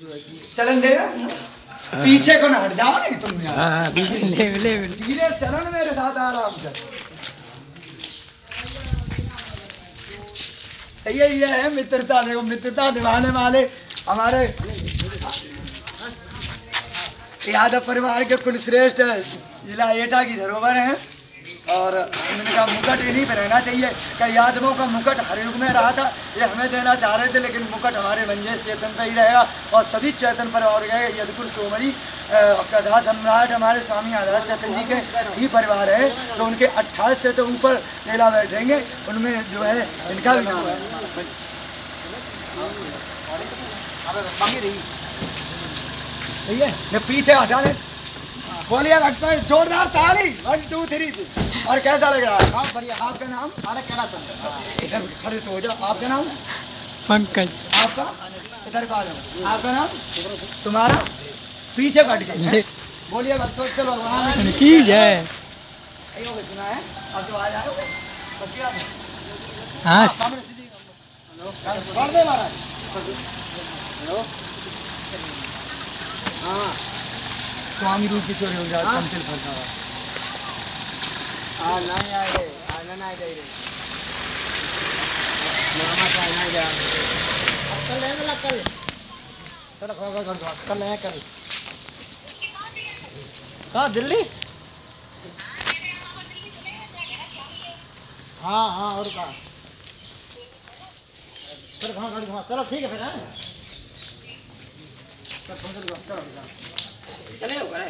चलन दे पीछे को ना हट? जाओ नहीं तुम यार हाँ ले ले ले धीरे चलो ना मेरे साथ आराम से। ये ये है मित्रता देखो मित्रता निभाने वाले हमारे यादव परिवार के कुलश्रेष्ठ जिला एटा की धरोहर हैं। और इनका मुकुट इन्हीं पे रहना चाहिए। क्या यादवों का मुकुट हर युग में रहा था? ये हमें देना चाह रहे थे, लेकिन मुकुट हमारे मंजे चेतन पे ही रहेगा और सभी चेतन पर और गए। यदकुल सोमरी कथा सम्राट हमारे स्वामी आधार चेतन जी के ही परिवार है। तो उनके अट्ठाईस से तो ऊपर मेला बैठेंगे। उनमें जो है, इनका भी नाम है। भैया पीछे हटा ले बोलिए लगता है जोरदार ताली। वन टू थ्री और कैसा लग रहा है? आप बढ़िया आपका नाम? अरे कहना इधर खड़े तो हो जाओ। आपका नाम? पंकज। आपका? इधर का आ आपका नाम? तुम्हारा? पीछे कट ले बोलिए बच्चों चलो वहाँ की जय। सुना है? अब तो आ बच्चे हाँ। सामने हेलो। दे महाराज। हेलो। हाँ। स्वामी रूप की चोरी हो कंसिल हुआ हाँ। नहीं आए आना नहीं दे रे। मामा का नहीं जा कल ले वाला कल चलो खा खा खा कल ले कल कहाँ दिल्ली? हाँ हाँ और कहाँ? चलो गाड़ी घुमा चलो ठीक है फिर हाँ। चलो चलो चलो चले हो करे